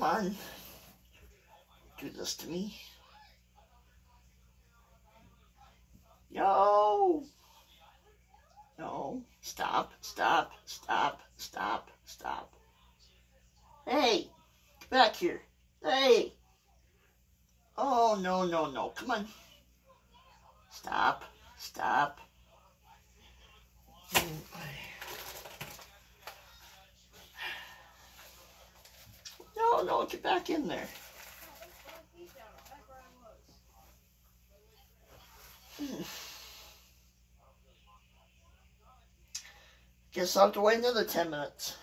come on. Do this to me. No. No. Stop, stop, stop, stop, stop. Hey, back here. Hey. Oh, no, no, no. Come on. Stop, stop. No, no, get back in there. Was. Guess I'll have to wait another 10 minutes.